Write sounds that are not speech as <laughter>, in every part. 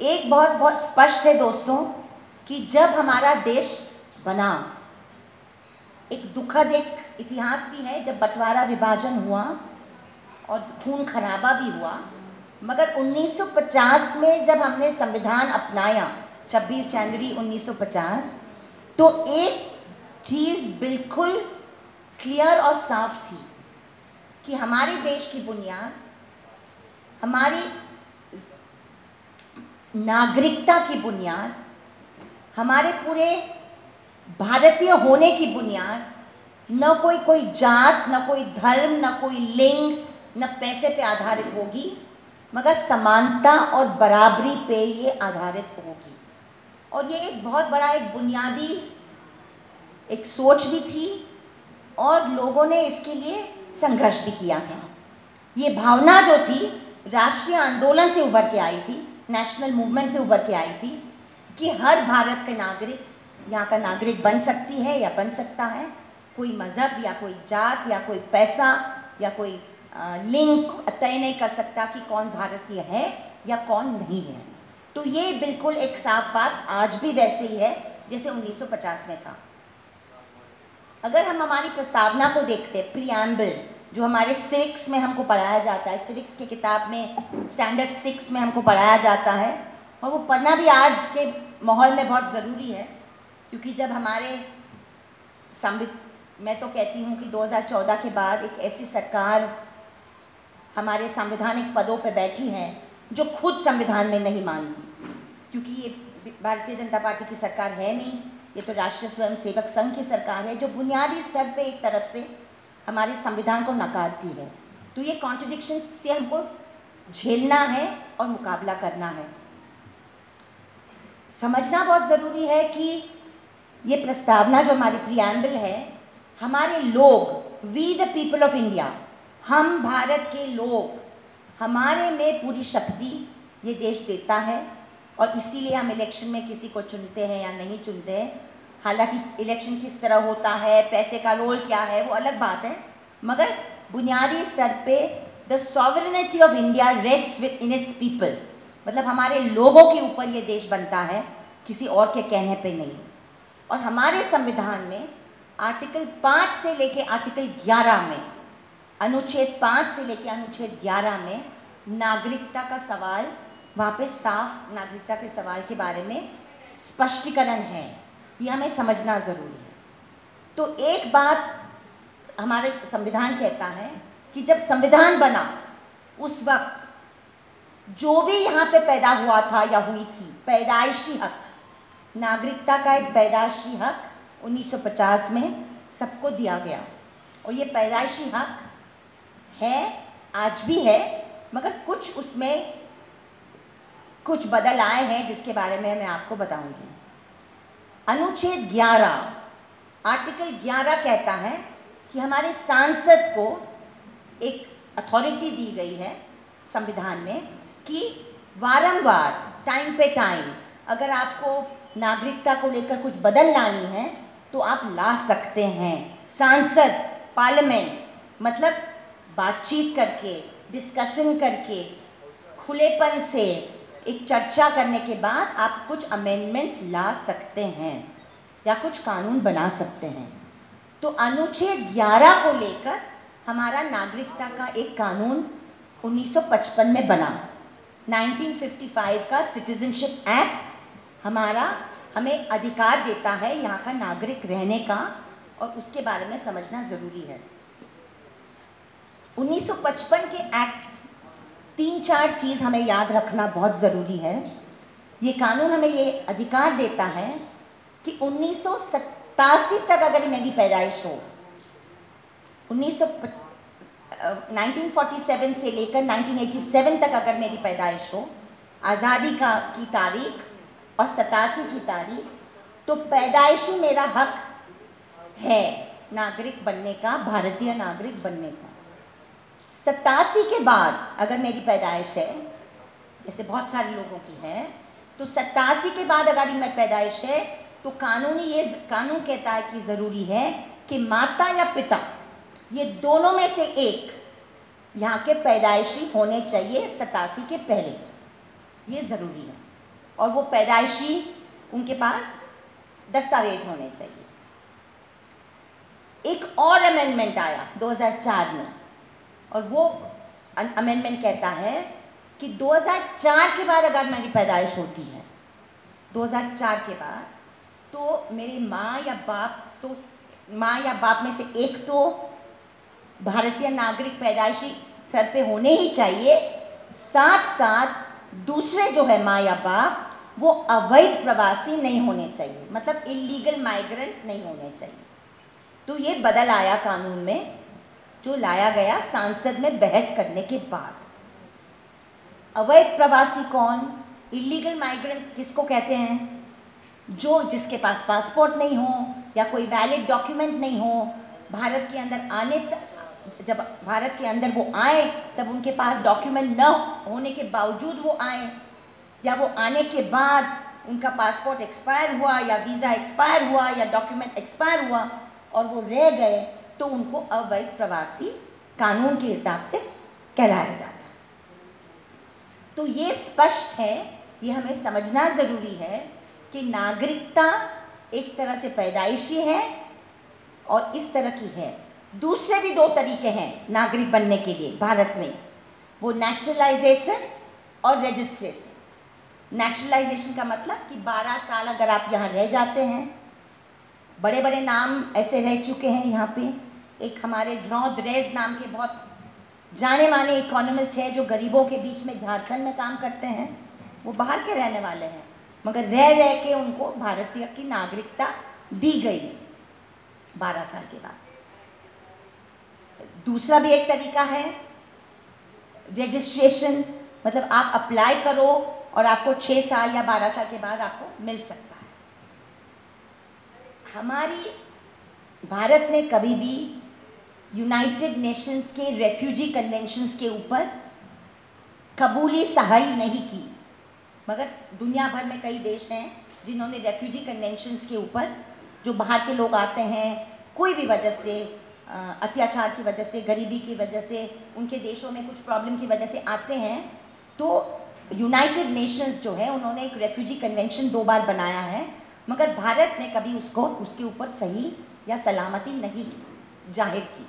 एक बहुत बहुत स्पष्ट है दोस्तों कि जब हमारा देश बना, एक दुखद एक इतिहास भी है, जब बंटवारा विभाजन हुआ और खून खराबा भी हुआ, मगर 1950 में जब हमने संविधान अपनाया 26 जनवरी 1950 तो एक चीज़ बिल्कुल क्लियर और साफ़ थी कि हमारे देश की बुनियाद, हमारी नागरिकता की बुनियाद, हमारे पूरे भारतीय होने की बुनियाद, न कोई कोई जात, न कोई धर्म, न कोई लिंग, न पैसे पे आधारित होगी, मगर समानता और बराबरी पे ये आधारित होगी। और ये एक बहुत बड़ा एक बुनियादी एक सोच भी थी, और लोगों ने इसके लिए संघर्ष भी किया था। ये भावना जो थी, राष्ट्रीय आंदोलन से उभर के आई थी नेशनल मूवमेंट से उभर के आई थी कि हर भारत के नागरिक यहाँ का नागरिक बन सकती है या बन सकता है। कोई मज़हब या कोई जात या कोई पैसा या कोई लिंक तय नहीं कर सकता कि कौन भारतीय है या कौन नहीं है। तो ये बिल्कुल एक साफ़ बात आज भी वैसे ही है, जैसे 1950 में था। अगर हम हमारी प्रस्तावना को देखते प्रियम्बल जो हमारे सिविक्स में हमको पढ़ाया जाता है सिविक्स की किताब में स्टैंडर्ड सिक्स में हमको पढ़ाया जाता है। और वो पढ़ना भी आज के माहौल में बहुत ज़रूरी है, क्योंकि जब हमारे संविध मैं तो कहती हूँ कि 2014 के बाद एक ऐसी सरकार हमारे संवैधानिक पदों पर बैठी है, जो खुद संविधान में नहीं मानती। क्योंकि ये भारतीय जनता पार्टी की सरकार है नहीं, ये तो राष्ट्रीय स्वयं सेवक संघ की सरकार है, जो बुनियादी स्तर पे एक तरफ़ से हमारे संविधान को नकारती है। तो ये कॉन्ट्रडिक्शन से हमको झेलना है और मुकाबला करना है। समझना बहुत ज़रूरी है कि ये प्रस्तावना जो हमारी प्रियम्बल है, हमारे लोग we the people of India हम भारत के लोग, हमारे में पूरी शक्ति ये देश देता है और इसीलिए हम इलेक्शन में किसी को चुनते हैं या नहीं चुनते हैं। हालाँकि इलेक्शन किस तरह होता है, पैसे का रोल क्या है, वो अलग बात है, मगर बुनियादी स्तर पे the sovereignty of India rest within its people मतलब हमारे लोगों के ऊपर ये देश बनता है, किसी और के कहने पे नहीं. और हमारे संविधान में आर्टिकल पाँच से लेके आर्टिकल ग्यारह में, अनुच्छेद पाँच से लेके अनुच्छेद ग्यारह में नागरिकता का सवाल वहाँ पे साफ़ नागरिकता के सवाल के बारे में स्पष्टीकरण है. ये हमें समझना ज़रूरी है। तो एक बात हमारे संविधान कहता है कि जब संविधान बना, उस वक्त जो भी यहाँ पे पैदा हुआ था या हुई थी, पैदाइशी हक, नागरिकता का एक पैदाइशी हक 1950 में सबको दिया गया। और ये पैदाइशी हक है, आज भी है, मगर कुछ उसमें कुछ बदल आए हैं जिसके बारे में मैं आपको बताऊँगी। अनुच्छेद 11 आर्टिकल 11 कहता है कि हमारे सांसद को एक अथॉरिटी दी गई है संविधान में कि वारंवार टाइम पे टाइम अगर आपको नागरिकता को लेकर कुछ बदल लानी है तो आप ला सकते हैं। सांसद पार्लियामेंट मतलब बातचीत करके डिस्कशन करके, खुलेपन से एक चर्चा करने के बाद आप कुछ अमेंडमेंट्स ला सकते हैं, या कुछ कानून बना सकते हैं। तो अनुच्छेद 11 को लेकर हमारा नागरिकता का एक कानून 1955 में बना। 1955 का सिटीजनशिप एक्ट हमारा हमें अधिकार देता है यहाँ का नागरिक रहने का, और उसके बारे में समझना ज़रूरी है। 1955 के एक्ट तीन चार चीज़ हमें याद रखना बहुत ज़रूरी है। ये कानून हमें ये अधिकार देता है कि उन्नीस सौ सत्तासी तक अगर मेरी पैदाइश हो 1900 1947 से लेकर 1987 तक अगर मेरी पैदाइश हो, आज़ादी का, की तारीख और सतासी की तारीख तो पैदाइशी मेरा हक है नागरिक बनने का, भारतीय नागरिक बनने का। सतासी के बाद अगर मेरी पैदाइश है, जैसे बहुत सारे लोगों की है तो सतासी के बाद अगर मेरी पैदाइश है तो कानूनी ये कानून कहता है कि ज़रूरी है कि माता या पिता, ये दोनों में से एक यहाँ के पैदाइशी होने चाहिए सतासी के पहले। ये ज़रूरी है। और वो पैदाइशी उनके पास दस्तावेज़ होने चाहिए। एक और अमेंडमेंट आया 2004 में। और वो अमेंडमेंट कहता है कि 2004 के बाद अगर मेरी पैदाइश होती है 2004 के बाद तो मेरी माँ या बाप तो माँ या बाप में से एक तो भारतीय नागरिक पैदाइशी स्तर पे होने ही चाहिए साथ साथ दूसरे जो है माँ या बाप, वो अवैध प्रवासी नहीं होने चाहिए मतलब इलीगल माइग्रेंट नहीं होने चाहिए। तो ये बदल आया कानून में जो लाया गया सांसद में बहस करने के बाद। अवैध प्रवासी कौन? इलीगल माइग्रेंट किसको कहते हैं? जो जिसके पास पासपोर्ट नहीं हो या कोई वैलिड डॉक्यूमेंट नहीं हो, भारत के अंदर आने जब भारत के अंदर वो आए, तब उनके पास डॉक्यूमेंट न होने के बावजूद वो आए। या वो आने के बाद उनका पासपोर्ट एक्सपायर हुआ या वीज़ा एक्सपायर हुआ या डॉक्यूमेंट एक्सपायर हुआ और वो रह गए तो उनको अवैध प्रवासी कानून के हिसाब से कहलाया जाता है। तो ये स्पष्ट है, ये हमें समझना ज़रूरी है कि नागरिकता एक तरह से पैदाइशी है और इस तरह की है। दूसरे भी दो तरीके हैं नागरिक बनने के लिए भारत में। वो नेचुरलाइजेशन और रजिस्ट्रेशन नेचुरलाइजेशन का मतलब कि 12 साल अगर आप यहाँ रह जाते हैं बड़े बड़े नाम ऐसे रह चुके हैं यहाँ पे। एक हमारे ड्रॉ द्रेज नाम के बहुत जाने माने इकोनॉमिस्ट है जो गरीबों के बीच में झारखंड में काम करते हैं। वो बाहर के रहने वाले हैं, मगर रह रह के उनको भारतीय की नागरिकता दी गई बारह साल के बाद। दूसरा भी एक तरीका है रजिस्ट्रेशन मतलब आप अप्लाई करो और आपको छः साल या बारह साल के बाद आपको मिल सकता है। हमारी भारत ने कभी भी यूनाइटेड नेशंस के रेफ्यूजी कन्वेंशंस के ऊपर कबूली सहाई नहीं की। मगर दुनिया भर में कई देश हैं जिन्होंने रेफ्यूजी कन्वेंशंस के ऊपर, जो बाहर के लोग आते हैं, कोई भी वजह से अत्याचार की वजह से, गरीबी की वजह से, उनके देशों में कुछ प्रॉब्लम की वजह से आते हैं तो यूनाइटेड नेशंस जो है, उन्होंने एक रेफ्यूजी कन्वेंशन दो बार बनाया है, मगर भारत ने कभी उसको, उसके ऊपर सही या सलामती नहीं ज़ाहिर की।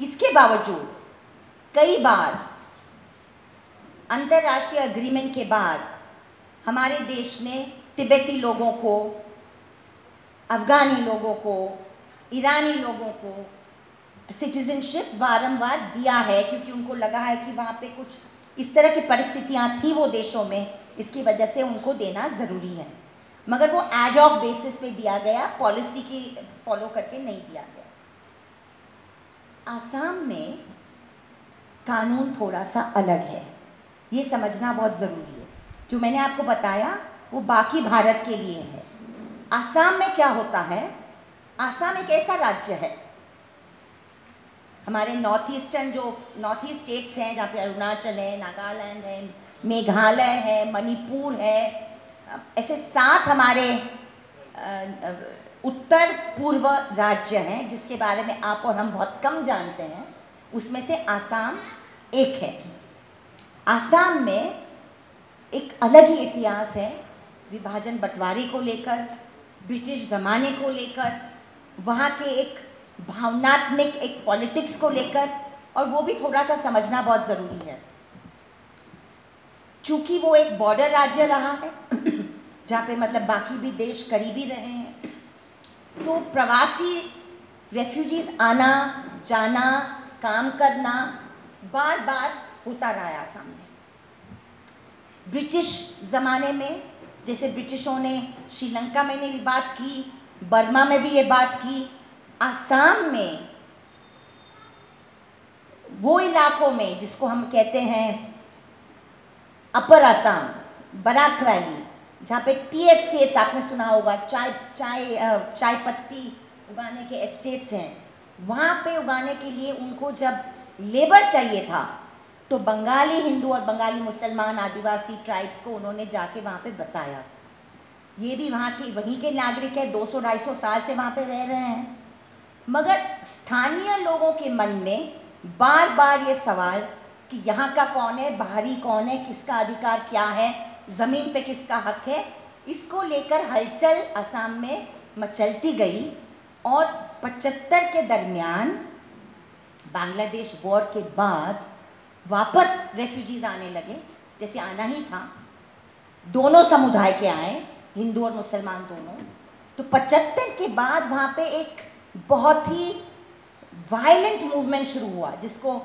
इसके बावजूद, कई बार अंतर्राष्ट्रीय अग्रीमेंट के बाद हमारे देश ने तिब्बती लोगों को, अफ़गानी लोगों को, ईरानी लोगों को सिटीजनशिप बारंबार दिया है क्योंकि उनको लगा है कि वहाँ पे कुछ इस तरह की परिस्थितियाँ थी वो देशों में, इसकी वजह से उनको देना ज़रूरी है। मगर वो एड ऑफ़ बेसिस पे दिया गया पॉलिसी की फॉलो करके नहीं दिया गया। आसाम में कानून थोड़ा सा अलग है। ये समझना बहुत ज़रूरी है। जो मैंने आपको बताया, वो बाकी भारत के लिए है। आसाम में क्या होता है? आसाम एक ऐसा राज्य है। हमारे नॉर्थ ईस्टर्न जो नॉर्थ ईस्ट स्टेट्स हैं, जहाँ पे अरुणाचल है, नागालैंड है, मेघालय है, मणिपुर है ऐसे सात हमारे उत्तर पूर्व राज्य हैं, जिसके बारे में आप और हम बहुत कम जानते हैं, उसमें से आसाम एक है। आसाम में एक अलग ही इतिहास है, विभाजन बंटवारे को लेकर, ब्रिटिश ज़माने को लेकर, वहाँ के एक भावनात्मक एक पॉलिटिक्स को लेकर, और वो भी थोड़ा सा समझना बहुत ज़रूरी है। चूँकि वो एक बॉर्डर राज्य रहा है, <coughs> जहाँ पे मतलब बाकी भी देश करीबी रहे हैं तो प्रवासी रेफ्यूजीज आना, जाना, काम करना बार बार होता रहा है आसाम में। ब्रिटिश ज़माने में, जैसे ब्रिटिशों ने श्रीलंका में भी बात की, बर्मा में भी ये बात की, आसाम में, वो इलाकों में जिसको हम कहते हैं, अपर आसाम बराक वैली जहाँ पे टी एस्टेट्स, आपने सुना होगा, चाय चाय चाय पत्ती उगाने के एस्टेट्स हैं। वहाँ पे उगाने के लिए उनको जब लेबर चाहिए था तो बंगाली हिंदू और बंगाली मुसलमान आदिवासी ट्राइब्स को उन्होंने जाके वहाँ पे बसाया। ये भी वहाँ के, वहीं के नागरिक है 200-250 साल से वहाँ पे रह रहे हैं। मगर स्थानीय लोगों के मन में बार बार ये सवाल कि यहाँ का कौन है, बाहरी कौन है, किसका अधिकार क्या है ज़मीन पे किसका हक है? इसको लेकर हलचल असम में मचलती गई और 75 के दरमियान बांग्लादेश वॉर के बाद वापस रेफ्यूजीज आने लगे, जैसे आना ही था। दोनों समुदाय के आए, हिंदू और मुसलमान दोनों। तो पचहत्तर के बाद वहाँ पे एक बहुत ही वायलेंट मूवमेंट शुरू हुआ, जिसको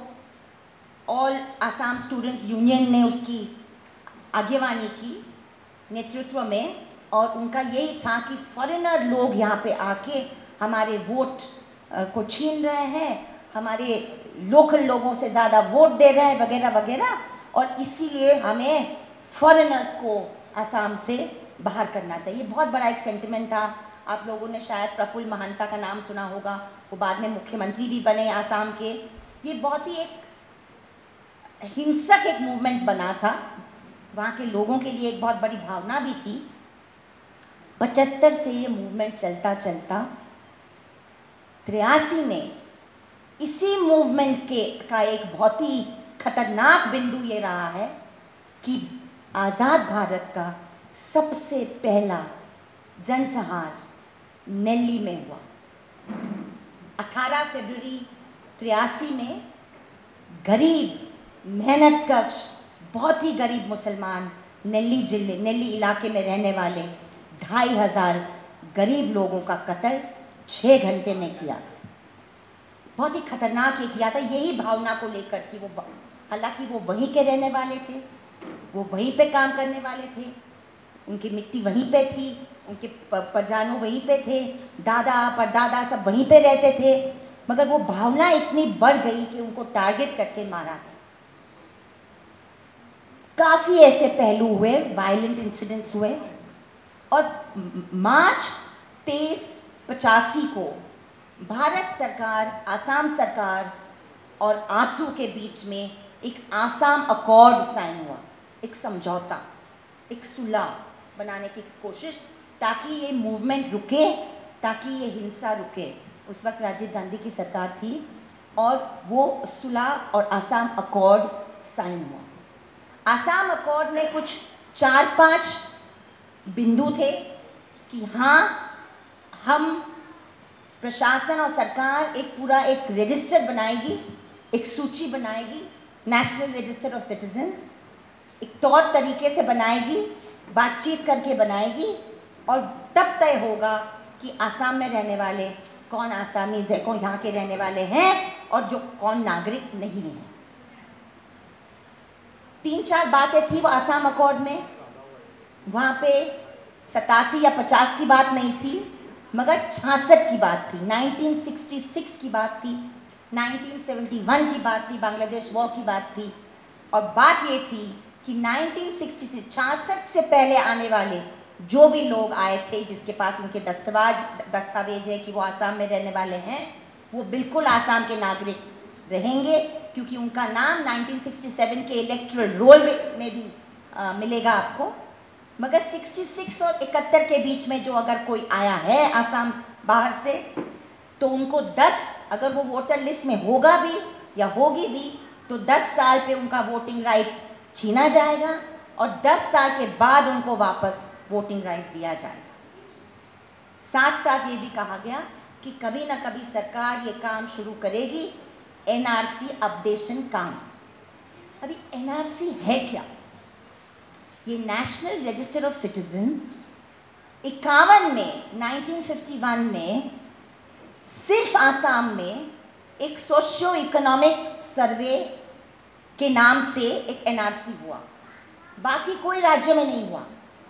ऑल आसाम स्टूडेंट्स यूनियन ने उसकी आगेवानी की नेतृत्व में, और उनका यही था कि फॉरेनर लोग यहाँ पे आके हमारे वोट को छीन रहे हैं, हमारे लोकल लोगों से ज़्यादा वोट दे रहे हैं, वगैरह वगैरह, और इसीलिए हमें फॉरेनर्स को आसाम से बाहर करना चाहिए। बहुत बड़ा एक सेंटिमेंट था। आप लोगों ने शायद प्रफुल्ल महंता का नाम सुना होगा। वो बाद में मुख्यमंत्री भी बने आसाम के। ये बहुत ही एक हिंसक एक मूवमेंट बना था। वहाँ के लोगों के लिए एक बहुत बड़ी भावना भी थी। पचहत्तर से ये मूवमेंट चलता चलता त्रियासी में इसी मूवमेंट के का एक बहुत ही खतरनाक बिंदु ये रहा है कि आज़ाद भारत का सबसे पहला जनसंहार नेल्ली में हुआ। 18 फरवरी त्रियासी में गरीब मेहनत कश बहुत ही गरीब मुसलमान नेल्ली ज़िले नेल्ली इलाके में रहने वाले ढाई हज़ार गरीब लोगों का कत्ल छः घंटे में किया। बहुत ही खतरनाक ये किया था यही भावना को लेकर कि वो हालाँकि वो वहीं के रहने वाले थे, वो वहीं पे काम करने वाले थे, उनकी मिट्टी वहीं पे थी, उनके परजानों वहीं पे थे, दादा, परदादा सब वहीं पे रहते थे, मगर वो भावना इतनी बढ़ गई कि उनको टारगेट करके मारा काफ़ी ऐसे पहलू हुए वायलेंट इंसिडेंट्स हुए, और मार्च तेईस पचासी को भारत सरकार, आसाम सरकार और आँसू के बीच में एक आसाम अकॉर्ड साइन हुआ, एक समझौता, एक सुलह बनाने की कोशिश ताकि ये मूवमेंट रुके, ताकि ये हिंसा रुके। उस वक्त राजीव गांधी की सरकार थी और वो सुलह और आसाम अकॉर्ड साइन हुआ। आसाम अकॉर्ड में कुछ चार पाँच बिंदु थे कि हाँ हम प्रशासन और सरकार एक पूरा एक रजिस्टर बनाएगी, एक सूची बनाएगी नेशनल रजिस्टर ऑफ़ सिटीजन्स एक तौर तरीके से बनाएगी, बातचीत करके बनाएगी और तब तय होगा कि आसाम में रहने वाले कौन आसामीज है, कौन यहाँ के रहने वाले हैं और जो कौन नागरिक नहीं है। तीन चार बातें थी वो आसाम अकॉर्ड में। वहाँ पे सतासी या पचास की बात नहीं थी, मगर छियासठ की बात थी 1966 की बात थी 1971 की बात थी, बांग्लादेश वॉर की बात थी। और बात ये थी कि 1966 से पहले आने वाले जो भी लोग आए थे, जिसके पास उनके दस्तावेज़ दस्तावेज़ है कि वो आसाम में रहने वाले हैं, वो बिल्कुल आसाम के नागरिक रहेंगे। क्योंकि उनका नाम 1967 के इलेक्ट्रल रोल में में भी आ, मिलेगा आपको। मगर 66 और इकहत्तर के बीच में जो अगर कोई आया है आसाम बाहर से तो उनको 10 अगर वो वोटर लिस्ट में होगा भी या होगी भी तो 10 साल पे उनका वोटिंग राइट छीना जाएगा और 10 साल के बाद उनको वापस वोटिंग राइट दिया जाएगा। साथ साथ ये भी कहा गया कि कभी ना कभी सरकार ये काम शुरू करेगी एनआरसी अपडेशन काम। अभी एनआरसी है क्या? ये नेशनल रजिस्टर ऑफ़ सिटीजन इक्यावन में 1951 में, सिर्फ़ आसाम में एक सोशियो इकोनॉमिक सर्वे के नाम से एक एनआरसी हुआ। बाकी कोई राज्य में नहीं हुआ।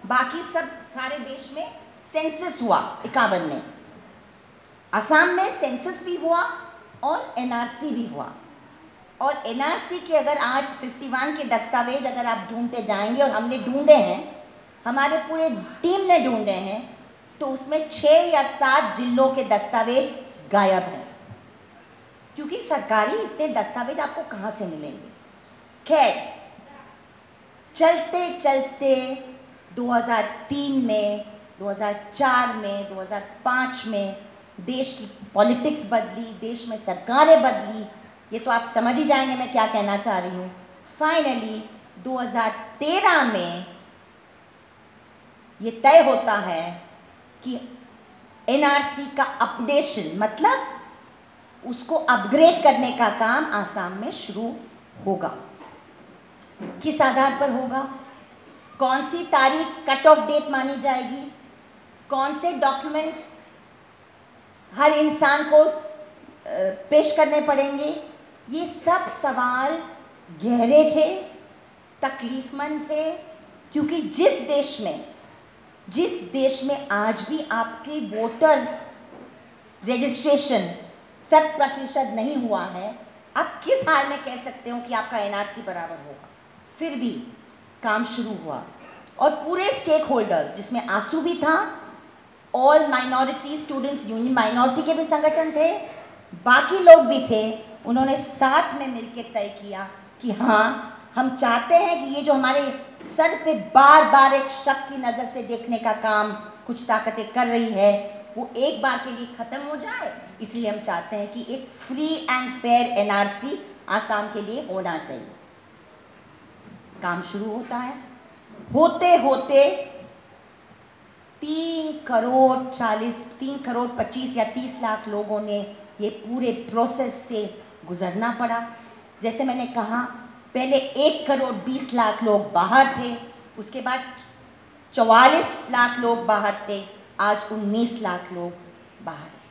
बाकी सब सारे देश में सेंसस हुआ, इक्यावन में। आसाम में सेंसस भी हुआ और एनआरसी भी हुआ। और एनआरसी के अगर आज 51 के दस्तावेज़ अगर आप ढूंढते जाएँगे और हमने ढूंढे हैं, हमारे पूरे टीम ने ढूंढे हैं तो उसमें छः या सात जिलों के दस्तावेज़ गायब हैं। क्योंकि सरकारी इतने दस्तावेज़ आपको कहाँ से मिलेंगे? खैर, चलते चलते 2003 में 2004 में 2005 में देश की पॉलिटिक्स बदली, देश में सरकारें बदली। ये तो आप समझ ही जाएँगे मैं क्या कहना चाह रही हूँ। फाइनली 2013 में ये तय होता है कि एनआरसी का अपडेशन मतलब उसको अपग्रेड करने का काम आसाम में शुरू होगा। किस आधार पर होगा? कौन सी तारीख कट ऑफ़ डेट मानी जाएगी? कौन से डॉक्यूमेंट्स हर इंसान को पेश करने पड़ेंगे। ये सब सवाल गहरे थे, तकलीफमंद थे, क्योंकि जिस देश में, जिस देश में आज भी आपकी वोटर रजिस्ट्रेशन शत प्रतिशत नहीं हुआ है, आप किस हाल में कह सकते हो कि आपका एनआरसी बराबर होगा? फिर भी काम शुरू हुआ। और पूरे स्टेक होल्डर्स जिसमें आँसू भी था all minority students union minority के भी संगठन थे, बाकी लोग भी थे, उन्होंने साथ में मिलकर तय किया कि हाँ हम चाहते हैं कि ये जो हमारे सर पे बार बार एक शक की नज़र से देखने का काम कुछ ताकतें कर रही है, वो एक बार के लिए ख़त्म हो जाए। इसलिए हम चाहते हैं कि एक free and fair NRC Assam के लिए होना चाहिए। काम शुरू होता है। होते होते तीन करोड़ चालीस, तीन करोड़ पच्चीस या तीस लाख लोगों ने ये पूरे प्रोसेस से गुजरना पड़ा। जैसे मैंने कहा, पहले एक करोड़ बीस लाख लोग बाहर थे, उसके बाद चवालीस लाख लोग बाहर थे, आज उन्नीस लाख लोग बाहर हैं।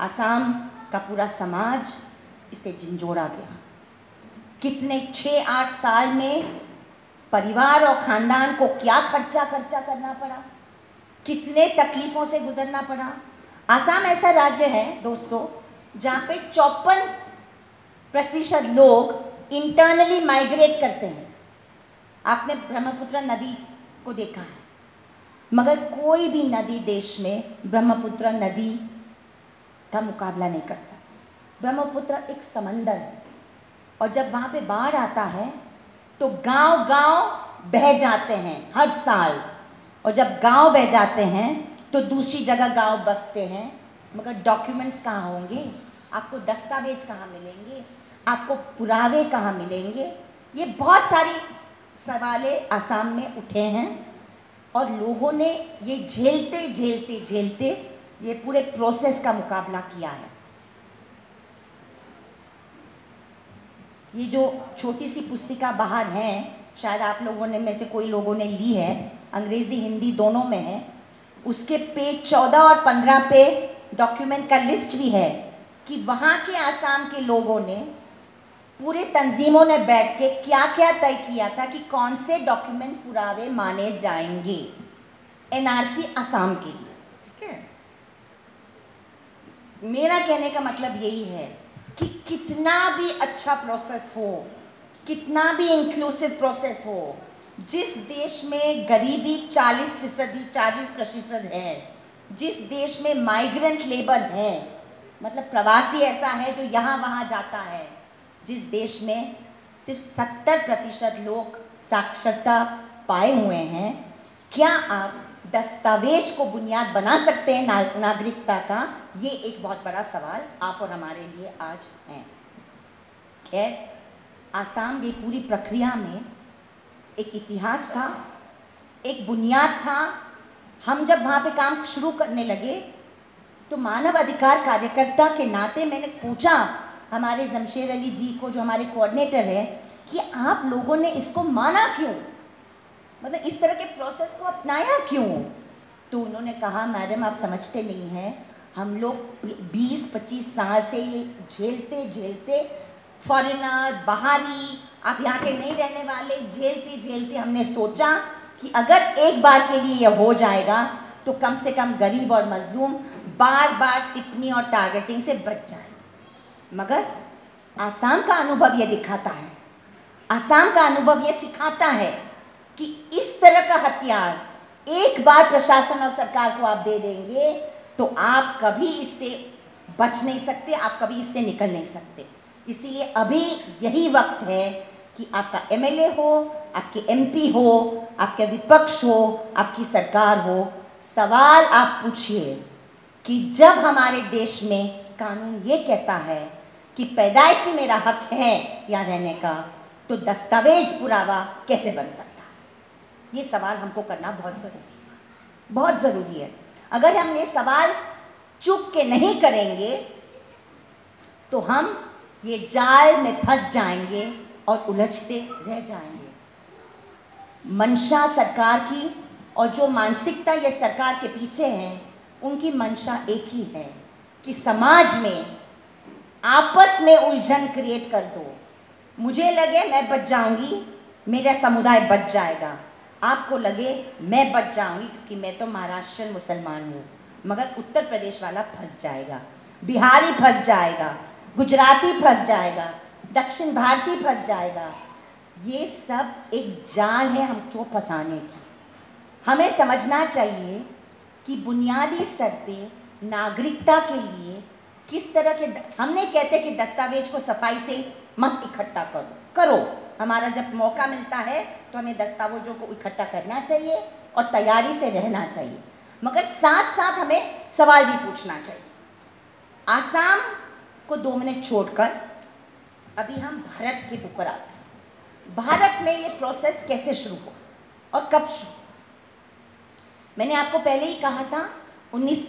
आसाम का पूरा समाज इसे झिंझोड़ा गया। कितने छः आठ साल में परिवार और ख़ानदान को क्या खर्चा खर्चा करना पड़ा? कितने तकलीफ़ों से गुजरना पड़ा? आसाम ऐसा राज्य है, दोस्तों, जहाँ पे चौपन प्रतिशत लोग इंटरनली माइग्रेट करते हैं। आपने ब्रह्मपुत्र नदी को देखा है, मगर कोई भी नदी देश में ब्रह्मपुत्र नदी का मुकाबला नहीं कर सकती। ब्रह्मपुत्र एक समंदर है, और जब वहाँ पे बाढ़ आता है तो गाँव गाँव बह जाते हैं हर साल। और जब गाँव बह जाते हैं तो दूसरी जगह गाँव बसते हैं। मगर डॉक्यूमेंट्स कहाँ होंगे? आपको दस्तावेज़ कहाँ मिलेंगे? आपको पुरावे कहाँ मिलेंगे? ये बहुत सारी सवालें आसाम में उठे हैं। और लोगों ने ये झेलते झेलते झेलते ये पूरे प्रोसेस का मुकाबला किया है। ये जो छोटी सी पुस्तिका बाहर है, शायद आप लोगों ने में से कोई लोगों ने ली है अंग्रेज़ी, हिंदी दोनों में है। उसके पेज चौदह और पंद्रह पे डॉक्यूमेंट का लिस्ट भी है कि वहाँ के आसाम के लोगों ने पूरे तंजीमों ने बैठ के क्या क्या तय किया था कि कौन से डॉक्यूमेंट पुरावे माने जाएँगे एनआरसी आसाम के लिए, ठीक है? मेरा कहने का मतलब यही है कि कितना भी अच्छा प्रोसेस हो, कितना भी इंक्लूसिव प्रोसेस हो जिस देश में गरीबी 40 फ़ीसदी चालीस प्रतिशत है जिस देश में माइग्रेंट लेबर है मतलब प्रवासी ऐसा है जो यहाँ वहाँ जाता है जिस देश में सिर्फ़ सत्तर प्रतिशत लोग साक्षरता पाए हुए हैं क्या आप दस्तावेज़ को बुनियाद बना सकते हैं ना, नागरिकता का? ये एक बहुत बड़ा सवाल आप और हमारे लिए आज है। खैर आसाम भी पूरी प्रक्रिया में एक इतिहास था, एक बुनियाद था। हम जब वहाँ पे काम शुरू करने लगे तो मानव अधिकार कार्यकर्ता के नाते मैंने पूछा हमारे जमशेर अली जी को, जो हमारे कोऑर्डिनेटर है, कि आप लोगों ने इसको माना क्यों? मतलब इस तरह के प्रोसेस को अपनाया क्यों? तो उन्होंने कहा, मैडम, आप समझते नहीं हैं। हम लोग 20-25 साल से ये झेलते झेलते फॉरेनर बाहरी आप यहाँ के नहीं रहने वाले, झेलते झेलते हमने सोचा कि अगर एक बार के लिए ये हो जाएगा तो कम से कम गरीब और मजलूम बार बार टिप्पणी और टारगेटिंग से बच जाए। मगर आसाम का अनुभव ये दिखाता है। आसाम का अनुभव ये सिखाता है कि इस तरह का हथियार एक बार प्रशासन और सरकार को आप दे देंगे तो आप कभी इससे बच नहीं सकते, आप कभी इससे निकल नहीं सकते। इसीलिए अभी यही वक्त है कि आपका एमएलए हो, आपके एमपी हो, आपके विपक्ष हो, आपकी सरकार हो, सवाल आप पूछिए कि जब हमारे देश में कानून ये कहता है कि पैदाइशी मेरा हक है या रहने का तो दस्तावेज़ पुरावा कैसे बन सकता ये सवाल हमको करना बहुत ज़रूरी है। बहुत ज़रूरी है। अगर हम ये सवाल चुप के नहीं करेंगे तो हम ये जाल में फंस जाएँगे और उलझते रह जाएँगे। मंशा सरकार की और जो मानसिकता ये सरकार के पीछे है, उनकी मंशा एक ही है कि समाज में आपस में उलझन क्रिएट कर दो। मुझे लगे मैं बच जाऊँगी, मेरा समुदाय बच जाएगा। आपको लगे मैं बच जाऊँगी क्योंकि मैं तो महाराष्ट्र मुसलमान हूँ, मगर उत्तर प्रदेश वाला फंस जाएगा। बिहारी फंस जाएगा, गुजराती फंस जाएगा दक्षिण भारतीय फंस जाएगा। ये सब एक जाल है हमको फंसाने की। हमें समझना चाहिए कि बुनियादी स्तर पे नागरिकता के लिए किस तरह के हमने कहते कि दस्तावेज़ को सफ़ाई से मत इकट्ठा करो। करो। हमारा जब मौका मिलता है तो हमें दस्तावेजों को इकट्ठा करना चाहिए और तैयारी से रहना चाहिए। मगर साथ साथ हमें सवाल भी पूछना चाहिए। आसाम को दो मिनट छोड़कर अभी हम भारत के ऊपर आते हैं। भारत में ये प्रोसेस कैसे शुरू हो और कब शुरू मैंने आपको पहले ही कहा था 19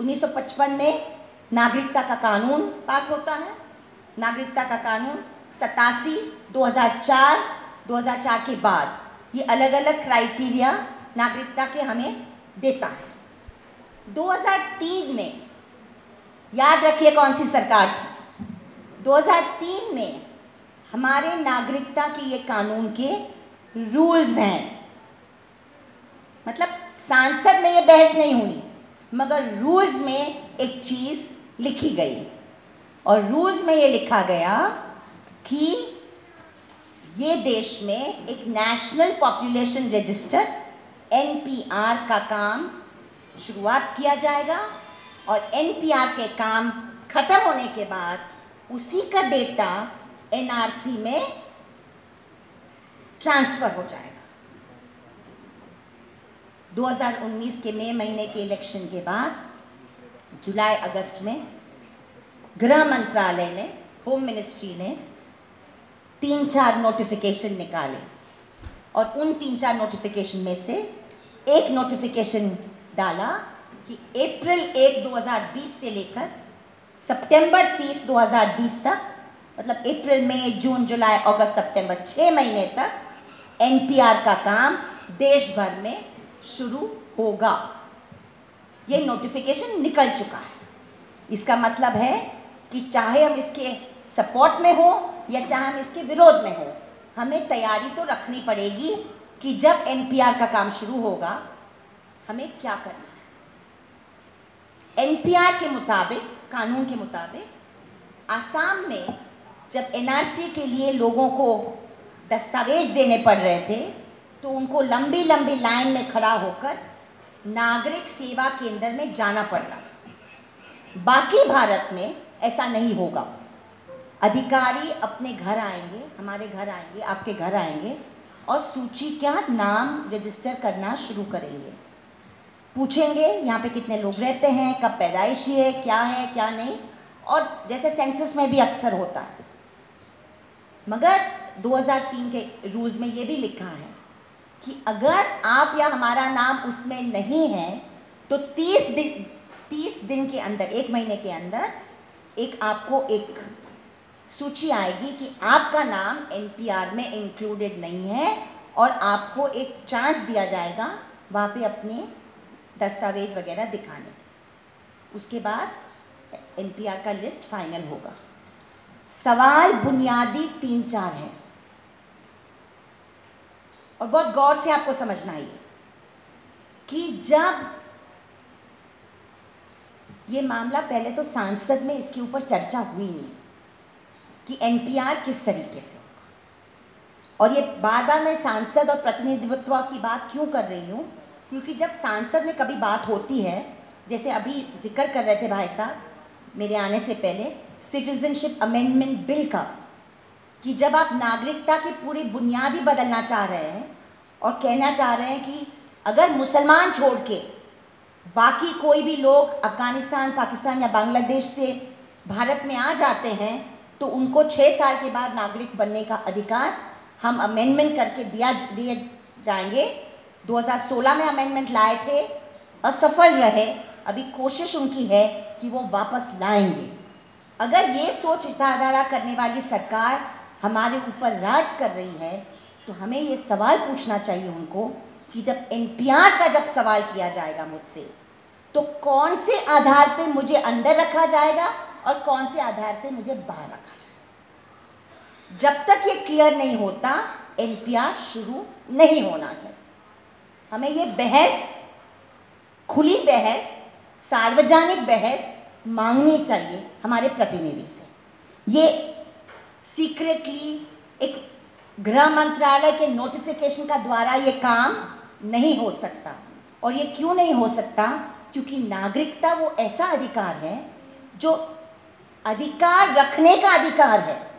1955 में नागरिकता का कानून पास होता है। नागरिकता का कानून सतासी 2004 2004 के बाद ये अलग अलग क्राइटेरिया नागरिकता के हमें देता है। 2003 में याद रखिए कौन सी सरकार थी? 2003 में हमारे नागरिकता के ये कानून के रूल्स हैं। मतलब सांसद में ये बहस नहीं हुई, मगर रूल्स में एक चीज़ लिखी गई। और रूल्स में ये लिखा गया कि ये देश में एक नेशनल पॉपुलेशन रजिस्टर एनपीआर का काम शुरुआत किया जाएगा और एनपीआर के काम खत्म होने के बाद उसी का डेटा एनआरसी में ट्रांसफ़र हो जाएगा। 2019 के मई महीने के इलेक्शन के बाद, जुलाई, अगस्त में गृह मंत्रालय ने होम मिनिस्ट्री ने तीन चार नोटिफिकेशन निकाले और उन तीन चार नोटिफिकेशन में से एक नोटिफिकेशन डाला कि अप्रैल 1 2020 से लेकर सितंबर 30 2020 तक मतलब अप्रैल, मई, जून, जुलाई, अगस्त, सितंबर छः महीने तक एनपीआर का काम देश भर में शुरू होगा। ये नोटिफिकेशन निकल चुका है। इसका मतलब है कि चाहे हम इसके सपोर्ट में हो या चाहे हम इसके विरोध में हो, हमें तैयारी तो रखनी पड़ेगी कि जब एनपीआर का काम शुरू होगा, हमें क्या करना है। एनपीआर के मुताबिक कानून के मुताबिक, आसाम में जब एनआरसी के लिए लोगों को दस्तावेज़ देने पड़ रहे थे तो उनको लंबी लंबी लाइन में खड़ा होकर नागरिक सेवा केंद्र में जाना पड़ रहा बाकी भारत में ऐसा नहीं होगा। अधिकारी अपने घर आएँगे, हमारे घर आएँगे, आपके घर आएँगे और सूची क्या नाम रजिस्टर करना शुरू करेंगे। पूछेंगे यहाँ पे कितने लोग रहते हैं, कब पैदाइशी है, क्या है, क्या नहीं। और जैसे सेंसस में भी अक्सर होता है। मगर 2003 के रूल्स में ये भी लिखा है कि अगर आप या हमारा नाम उसमें नहीं है तो 30 दिन 30 दिन के अंदर, एक महीने के अंदर एक आपको एक सूची आएगी कि आपका नाम एनपीआर में इंक्लूडेड नहीं है और आपको एक चांस दिया जाएगा वहाँ पे अपने दस्तावेज़ वगैरह दिखाने। उसके बाद एनपीआर का लिस्ट फाइनल होगा। सवाल बुनियादी तीन चार हैं। और बहुत गौर से आपको समझना है कि जब ये मामला पहले तो सांसद में इसके ऊपर चर्चा हुई नहीं, कि एनपीआर किस तरीके से होगा। और ये बार बार मैं सांसद और प्रतिनिधित्व की बात क्यों कर रही हूँ? क्योंकि जब सांसद में कभी बात होती है, जैसे अभी ज़िक्र कर रहे थे भाई साहब, मेरे आने से पहले सिटीजनशिप अमेंडमेंट बिल का, कि जब आप नागरिकता की पूरी बुनियादी बदलना चाह रहे हैं और कहना चाह रहे हैं कि अगर मुसलमान छोड़ के बाकी कोई भी लोग अफ़गानिस्तान, पाकिस्तान या बांग्लादेश से भारत में आ जाते हैं तो उनको छः साल के बाद नागरिक बनने का अधिकार हम अमेंडमेंट करके दिया, दिए जाएँगे। 2016 में अमेंडमेंट लाए थे, असफल रहे, अभी कोशिश उनकी है कि वो वापस लाएँगे। अगर ये सोच विचारधारा करने वाली सरकार हमारे ऊपर राज कर रही है तो हमें ये सवाल पूछना चाहिए उनको कि जब एनपीआर का जब सवाल किया जाएगा मुझसे तो कौन से आधार पे मुझे अंदर रखा जाएगा और कौन से आधार पे मुझे बाहर रखा जाएगा? जब तक ये क्लियर नहीं होता, एनपीआर शुरू नहीं होना चाहिए। हमें ये बहस, खुली बहस, सार्वजनिक बहस मांगनी चाहिए हमारे प्रतिनिधि से। ये सीक्रेटली एक गृह मंत्रालय के नोटिफिकेशन का द्वारा ये काम नहीं हो सकता। और ये क्यों नहीं हो सकता? क्योंकि नागरिकता वो ऐसा अधिकार है जो अधिकार रखने का अधिकार है।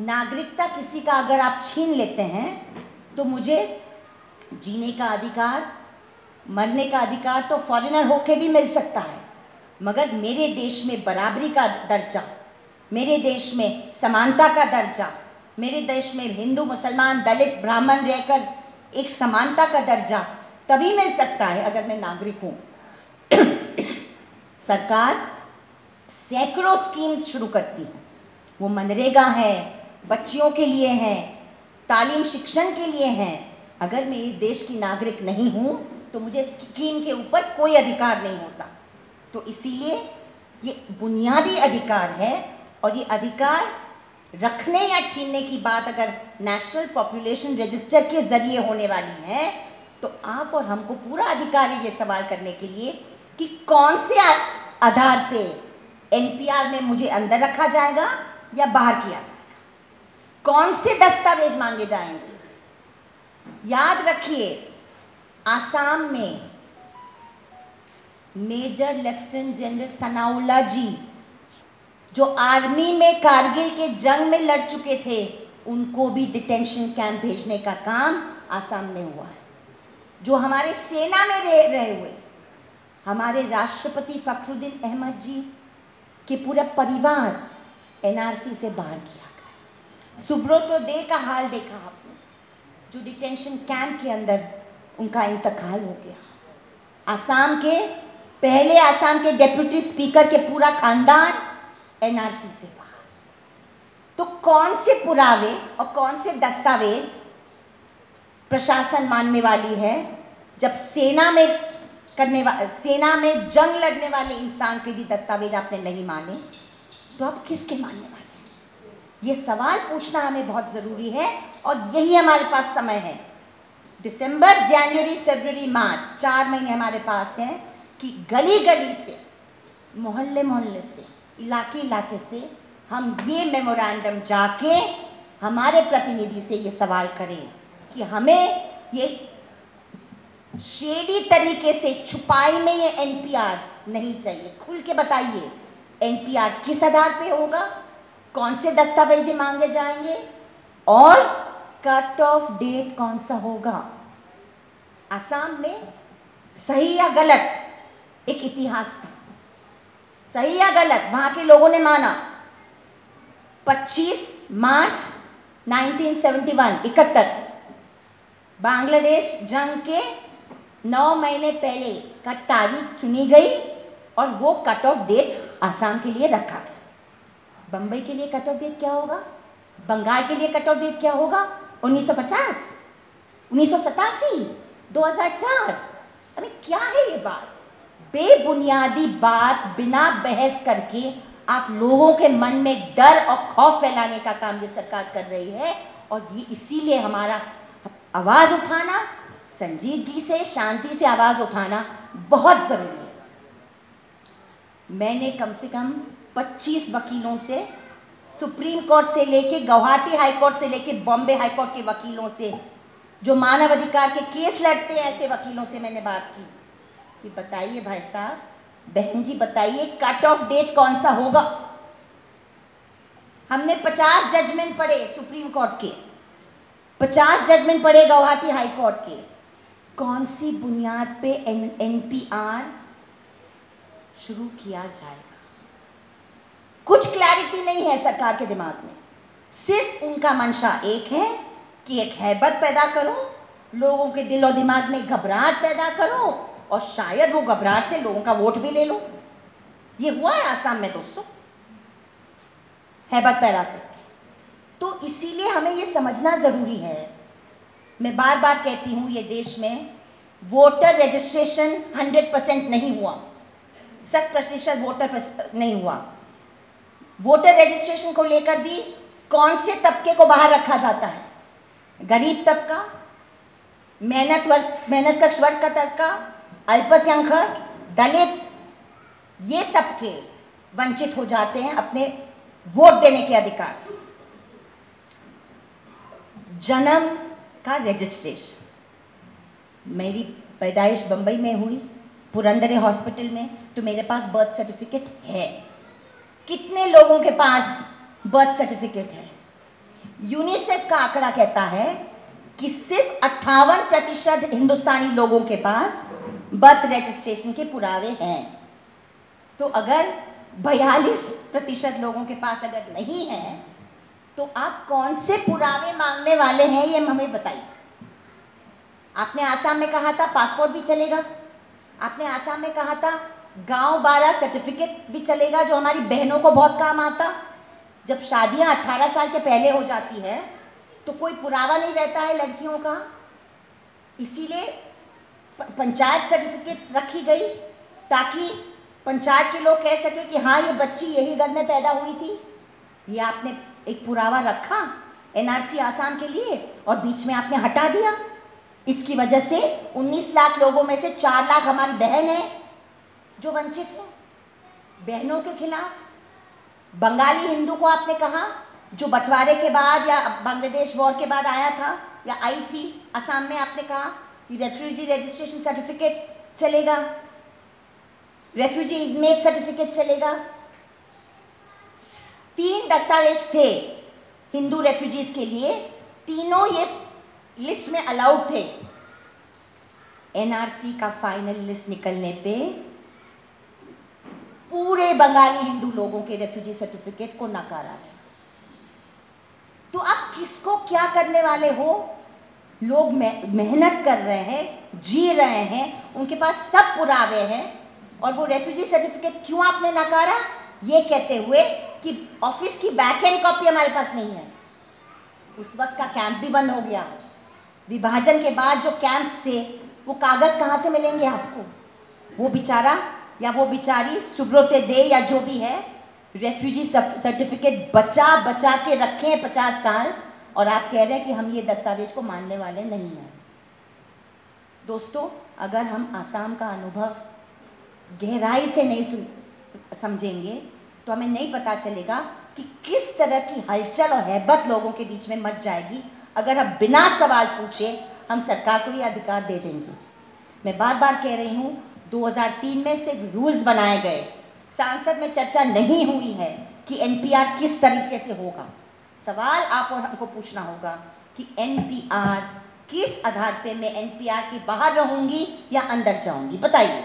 नागरिकता किसी का अगर आप छीन लेते हैं तो मुझे जीने का अधिकार, मरने का अधिकार तो फॉरेनर होके भी मिल सकता है। मगर मेरे देश में बराबरी का दर्जा, मेरे देश में समानता का दर्जा, मेरे देश में हिंदू, मुसलमान, दलित, ब्राह्मण रहकर एक समानता का दर्जा तभी मिल सकता है अगर मैं नागरिक हूँ। सरकार सैकड़ों स्कीम्स शुरू करती है। वो मनरेगा है, बच्चियों के लिए हैं, तालीम शिक्षण के लिए हैं अगर मैं इस देश की नागरिक नहीं हूँ तो मुझे स्कीम के ऊपर कोई अधिकार नहीं होता। तो इसीलिए ये बुनियादी अधिकार है और ये अधिकार रखने या छीनने की बात अगर नेशनल पॉपुलेशन रजिस्टर के ज़रिए होने वाली है तो आप और हमको पूरा अधिकार है ये सवाल करने के लिए कि कौन से आधार पे एनपीआर में मुझे अंदर रखा जाएगा या बाहर किया जाएगा। कौन से दस्तावेज़ मांगे जाएँगे? याद रखिए, आसाम में major lieutenant general Sanaullah ji, जो आर्मी में कारगिल के जंग में लड़ चुके थे, उनको भी डिटेंशन कैंप भेजने का काम आसाम में हुआ है। जो हमारे सेना में रह, रहे हुए, हमारे राष्ट्रपति फखरुद्दीन अहमद जी, के पूरा परिवार एनआरसी से बाहर किया गया सुब्रतो दे का हाल देखा आपने? जो डिटेंशन कैंप के अंदर उनका इंतकाल हो गया। आसाम के, पहले आसाम के डेप्यूटी स्पीकर के पूरा खानदान एनआरसी से बाहर। तो कौन से पुरावे और कौन से दस्तावेज़ प्रशासन मानने वाली है, जब सेना में करने वा, सेना में जंग लड़ने वाले इंसान के भी दस्तावेज़ आपने नहीं माने तो आप किसके मानने वाले? ये सवाल पूछना हमें बहुत ज़रूरी है और यही हमारे पास समय है। दिसंबर, जनवरी, फरवरी, मार्च चार महीने हमारे पास हैं कि गली गली से मोहल्ले मोहल्ले से इलाके इलाके से हम ये मेमोरेंडम जाके हमारे प्रतिनिधि से ये सवाल करें कि हमें ये शेडी तरीके से छुपाई में ये एनपीआर नहीं चाहिए। खुल के बताइए, एनपीआर किस आधार पे होगा? कौन से दस्तावेज़ मांगे जाएँगे? और कट ऑफ़ डेट कौन सा होगा? आसाम में सही या गलत? एक इतिहास था। सही या गलत? वहाँ के लोगों ने माना। 25 मार्च 1971 इकहत्तर। बांग्लादेश जंग के नौ महीने पहले का तारीख चुनी गई और वो कट ऑफ़ डेट आसाम के लिए रखा गया। बम्बई के लिए कट ऑफ़ डेट क्या होगा? बंगाल के लिए कट ऑफ़ डेट क्या होगा? 1950 1987 2004 अरे, क्या है ये बात? बेबुनियादी बात बिना बहस करके आप लोगों के मन में डर और खौफ फैलाने का काम ये सरकार कर रही है और ये इसीलिए हमारा आवाज़ उठाना, संजीदगी से, शांति से आवाज़ उठाना बहुत ज़रूरी है। मैंने कम से कम 25 वकीलों से, सुप्रीम कोर्ट से लेके, गुवाहाटी हाई कोर्ट से लेके बॉम्बे हाई कोर्ट के वकीलों से, जो मानव अधिकार के केस लड़ते हैं, ऐसे वकीलों से मैंने बात की। कि बताइए भाई साहब, बहन जी बताइए कट ऑफ़ डेट कौन सा होगा? हमने 50 जजमेंट पढ़े सुप्रीम कोर्ट के। 50 जजमेंट पढ़े गुवाहाटी हाई कोर्ट के। कौन सी बुनियाद पे एन एन पी आर शुरू किया जाएगा कुछ क्लैरिटी नहीं है सरकार के दिमाग में। सिर्फ़ उनका मंशा एक है कि एक हैबत पैदा करो, लोगों के दिल और दिमाग में घबराहट पैदा करो और शायद वो घबराहट से लोगों का वोट भी ले लो। ये हुआ है आसाम में दोस्तों। हैबत पैदा करके तो इसीलिए हमें ये समझना ज़रूरी है। मैं बार बार कहती हूँ, ये देश में वोटर रजिस्ट्रेशन 100 परसेंट नहीं हुआ। शत प्रतिशत वोटर नहीं हुआ। वोटर रजिस्ट्रेशन को लेकर भी कौन से तबके को बाहर रखा जाता है? गरीब तबका, मेहनत वर्ग, मेहनत कक्ष वर्ग का तबका, अल्पसंख्यक, दलित, ये तबके वंचित हो जाते हैं अपने वोट देने के अधिकार से। जन्म का रजिस्ट्रेशन मेरी पैदाइश बम्बई में हुई। पुरंदरे हॉस्पिटल में तो मेरे पास बर्थ सर्टिफिकेट है। कितने लोगों के पास बर्थ सर्टिफिकेट है? यूनिसेफ का आंकड़ा कहता है कि सिर्फ़ अट्ठावन प्रतिशत हिंदुस्तानी लोगों के पास बर्थ रजिस्ट्रेशन के पुरावे हैं। तो अगर बयालीस प्रतिशत लोगों के पास अगर नहीं है तो आप कौन से पुरावे मांगने वाले हैं, ये हमें बताइए। आपने आसाम में कहा था पासपोर्ट भी चलेगा। आपने आसाम में कहा था, गाँव बारह सर्टिफिकेट भी चलेगा जो हमारी बहनों को बहुत काम आता। जब शादियाँ 18 साल के पहले हो जाती है तो कोई पुरावा नहीं रहता है लड़कियों का। इसीलिए पंचायत सर्टिफिकेट रखी गई, ताकि पंचायत के लोग कह सके कि हाँ ये बच्ची यही घर में पैदा हुई थी। ये आपने एक पुरावा रखा एनआरसी आसाम के लिए और बीच में आपने हटा दिया। इसकी वजह से 19 लाख लोगों में से 4 लाख हमारी बहन है, जो वंचित है। बहनों के खिलाफ, बंगाली हिंदू को आपने कहा, जो बंटवारे के बाद या बांग्लादेश वॉर के बाद आया था, या आई थी, असम में आपने कहा कि रेफ्यूजी रजिस्ट्रेशन सर्टिफिकेट चलेगा। रेफ्यूजी इमेज सर्टिफिकेट चलेगा। तीन दस्तावेज़ थे हिंदू रेफ्यूजीज के लिए। तीनों ये लिस्ट में अलाउड थे। एनआरसी का फाइनल लिस्ट निकलने पे पूरे बंगाली हिंदू लोगों के रेफ्यूजी सर्टिफिकेट को नकारा है। तो आप किसको क्या करने वाले हो? लोग मेहनत कर रहे हैं, जी रहे हैं, उनके पास सब पुरावे हैं और वो रेफ्यूजी सर्टिफिकेट क्यों आपने नकारा? ये कहते हुए कि ऑफ़िस की बैक एंड कॉपी हमारे पास नहीं है। उस वक्त का कैंप भी बंद हो गया। विभाजन के बाद जो कैंप थे वो कागज़ कहाँ से मिलेंगे आपको? वो बेचारा या वो बिचारी सुब्रोते दे या जो भी है रेफ्यूजी सर्टिफिकेट बचा बचा के रखे हैं पचास साल और आप कह रहे हैं कि हम ये दस्तावेज़ को मानने वाले नहीं हैं। दोस्तों, अगर हम आसाम का अनुभव गहराई से नहीं समझेंगे तो हमें नहीं पता चलेगा कि किस तरह की हलचल और हैबत लोगों के बीच में मच जाएगी अगर हम बिना सवाल पूछे हम सरकार को ये अधिकार दे देंगे। मैं बार बार कह रही हूँ 2003 में से रूल्स बनाए गए। सांसद में चर्चा नहीं हुई है कि एनपीआर किस तरीके से होगा। सवाल आप और हमको पूछना होगा कि एनपीआर किस आधार पे मैं एनपीआर के बाहर रहूँगी या अंदर जाऊँगी। बताइए।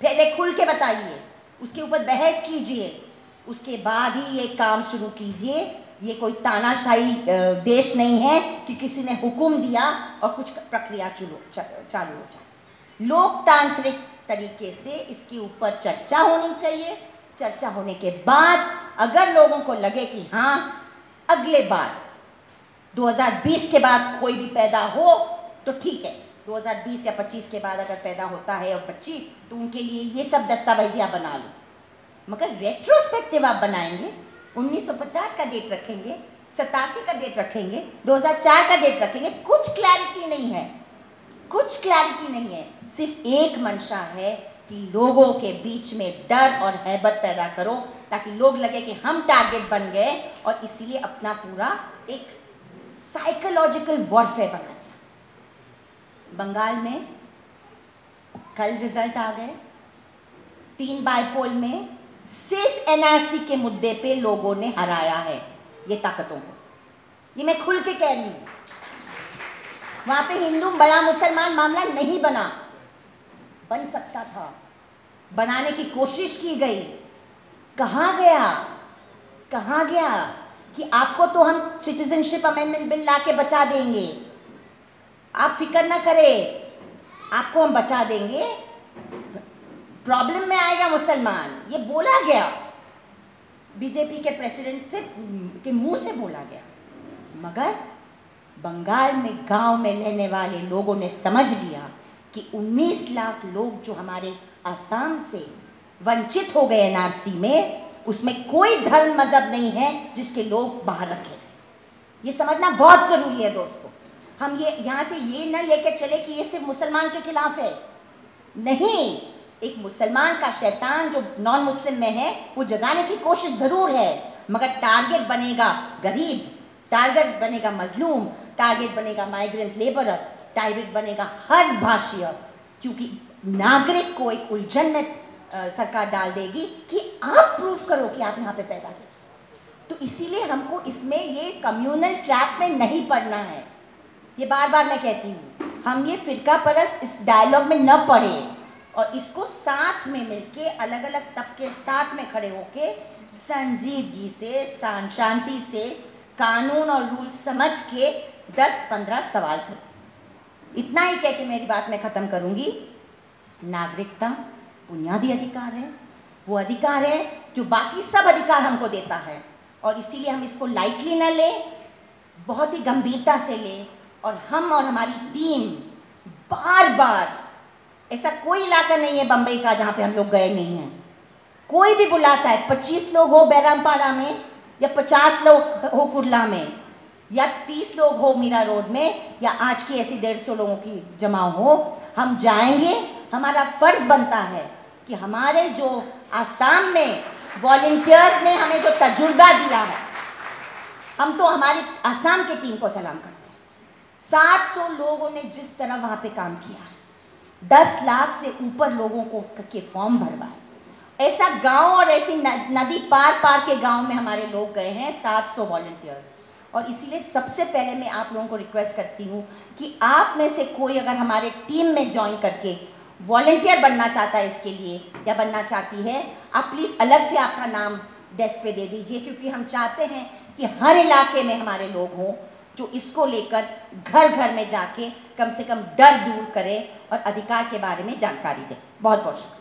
पहले खुल के बताइए। उसके ऊपर बहस कीजिए। उसके बाद ही ये काम शुरू कीजिए। ये कोई तानाशाही देश नहीं है कि किसी ने हुक्म दिया और कुछ प्रक्रिया चालू हो जाए। लोकतांत्रिक तरीके से इसके ऊपर चर्चा होनी चाहिए। चर्चा होने के बाद अगर लोगों को लगे कि हाँ अगले बार 2020 के बाद कोई भी पैदा हो तो ठीक है। 2020 या 25 के बाद अगर पैदा होता है और बच्ची तो उनके लिए ये सब दस्तावेजी आप बना लो। मगर रेट्रोस्पेक्टिव आप बनाएँगे 1950 का डेट रखेंगे, सतासी का डेट रखेंगे 2004 का डेट रखेंगे, कुछ क्लैरिटी नहीं है, कुछ क्लैरिटी नहीं है। सिर्फ़ एक मंशा है कि लोगों के बीच में डर और हैबत पैदा करो, ताकि लोग लगे कि हम टारगेट बन गए और इसीलिए अपना पूरा एक साइकोलॉजिकल वॉरफेयर बना दिया। बंगाल में कल रिज़ल्ट आ गए, तीन बाईपोल में सिर्फ़ एनआरसी के मुद्दे पे लोगों ने हराया है, ये ताकतों को। ये मैं खुल के कह रही हूँ। वहाँ पे हिंदू बड़ा मुसलमान मामला नहीं बना। बन सकता था। बनाने की कोशिश की गई। कहा गया? कहा गया कि आपको तो हम सिटीजनशिप अमेंडमेंट बिल ला के बचा देंगे। आप फ़िक्र ना करें। आपको हम बचा देंगे। प्रॉब्लम में आएगा मुसलमान। ये बोला गया। बीजेपी के प्रेसिडेंट से, के मुँह से बोला गया। मगर बंगाल में, गाँव में रहने वाले लोगों ने समझ लिया कि 19 लाख लोग जो हमारे आसाम से वंचित हो गए एनआरसी में, उसमें कोई धर्म मज़हब नहीं है जिसके लोग बाहर रखे। ये समझना बहुत ज़रूरी है दोस्तों। हम ये, यहाँ से ये ना लेकर चले कि ये सिर्फ़ मुसलमान के खिलाफ है। नहीं एक मुसलमान का शैतान जो नॉन मुस्लिम में है, वो जगाने की कोशिश ज़रूर है, मगर टारगेट बनेगा गरीब टारगेट बनेगा मजलूम टारगेट बनेगा माइग्रेंट लेबर टारगेट बनेगा हर भाषीय, क्योंकि नागरिक को एक उलझन में सरकार डाल देगी कि आप प्रूव करो कि आप यहाँ पे पैदा हुए। तो इसीलिए हमको इसमें ये कम्युनल ट्रैप में नहीं पढ़ना है। ये बार बार मैं कहती हूँ, हम ये फिरका परस इस डायलॉग में न पढ़े। और इसको साथ में मिलके अलग अलग तबके साथ में खड़े होके संजीदगी से शांति से, कानून और रूल समझ के 10-15 सवाल करें। इतना ही कह के मेरी बात मैं ख़त्म करूँगी। नागरिकता बुनियादी अधिकार है। वो अधिकार है जो बाकी सब अधिकार हमको देता है। और इसीलिए हम इसको लाइटली ना लें, बहुत ही गंभीरता से लें। और हम और हमारी टीम बार बार ऐसा कोई इलाका नहीं है बम्बई का जहाँ पे हम लोग गए नहीं हैं। कोई भी बुलाता है, पच्चीस लोग हो बैरामपाड़ा में, या पचास लोग हो कुरला में, या तीस लोग हो मीरा रोड में, या आज की ऐसी डेढ़ सौ लोगों की जमा हो, हम जाएँगे। हमारा फ़र्ज़ बनता है कि हमारे जो आसाम में वॉल्टियर्स ने हमें जो तजुर्बा दिया है, हम तो हमारी आसाम की टीम को सलाम करते हैं। सात सौ लोगों ने जिस तरह वहाँ पे काम किया है दस लाख से ऊपर लोगों को के फॉर्म भरवाए। ऐसा गाँव और ऐसी नदी पार पार के गाँव में हमारे लोग गए हैं, सात सौ वॉल्टियर्स और इसीलिए सबसे पहले मैं आप लोगों को रिक्वेस्ट करती हूँ कि आप में से कोई अगर हमारे टीम में ज्वाइन करके वॉल्टियर बनना चाहता है इसके लिए, या बनना चाहती है, आप प्लीज़ अलग से आपका नाम डेस्क पे दे दीजिए, क्योंकि हम चाहते हैं कि हर इलाके में हमारे लोग हों जो इसको लेकर घर घर में जाके कम से कम डर दूर करें और अधिकार के बारे में जानकारी दें। बहुत बहुत शुक्रिया।